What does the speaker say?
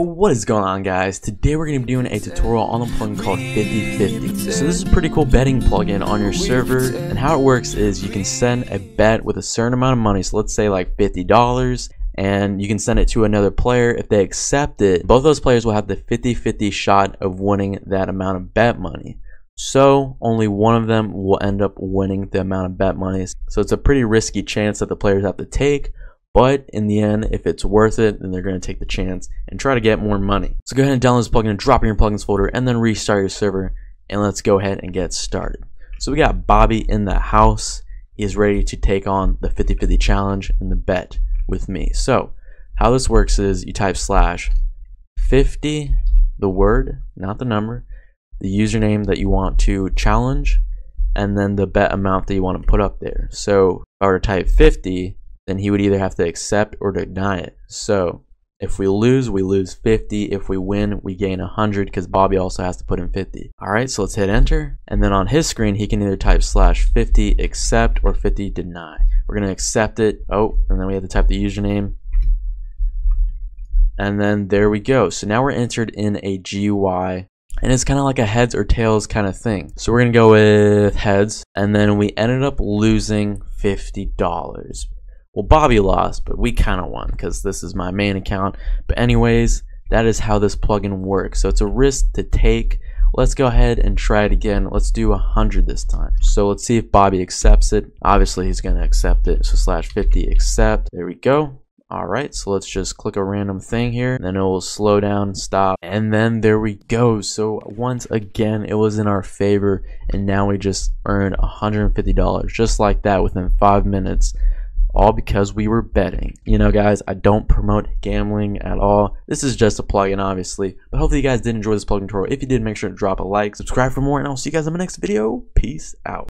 what is going on guys? Today we're going to be doing a tutorial on a plugin called 5050. So this is a pretty cool betting plugin on your server and how it works is you can send a bet with a certain amount of money, so let's say like $50 and you can send it to another player. If they accept it, both those players will have the 50-50 shot of winning that amount of bet money. So only one of them will end up winning the amount of bet money. So it's a pretty risky chance that the players have to take but in the end, if it's worth it, then they're going to take the chance and try to get more money. So go ahead and download this plugin, and drop in your plugins folder, and then restart your server. And let's go ahead and get started. So we got Bobby in the house. He is ready to take on the 50-50 challenge and the bet with me. So how this works is you type slash 50, the word, not the number, the username that you want to challenge, and then the bet amount that you want to put up there. So if I were to type 50, then he would either have to accept or deny it. So if we lose, we lose 50. If we win, we gain 100 because Bobby also has to put in 50. All right, so let's hit enter. And then on his screen, he can either type slash 50 accept or 50 deny. We're going to accept it. Oh, and then we have to type the username. And then there we go. So now we're entered in a GUI and it's kind of like a heads or tails kind of thing. So we're going to go with heads and then we ended up losing $50 well, Bobby lost, but we kind of won because this is my main account. But anyways, that is how this plugin works. So it's a risk to take. Let's go ahead and try it again. Let's do 100 this time. So let's see if Bobby accepts it. Obviously, he's going to accept it. So slash 50 accept. There we go. Alright, so let's just click a random thing here, then it will slow down, stop, and then there we go. So once again, it was in our favor, and now we just earned $150, just like that within 5 minutes all because we were betting. You know, guys, I don't promote gambling at all. This is just a plugin, obviously. But hopefully you guys did enjoy this plugin tutorial. If you did, make sure to drop a like, subscribe for more, and I'll see you guys in my next video. Peace out.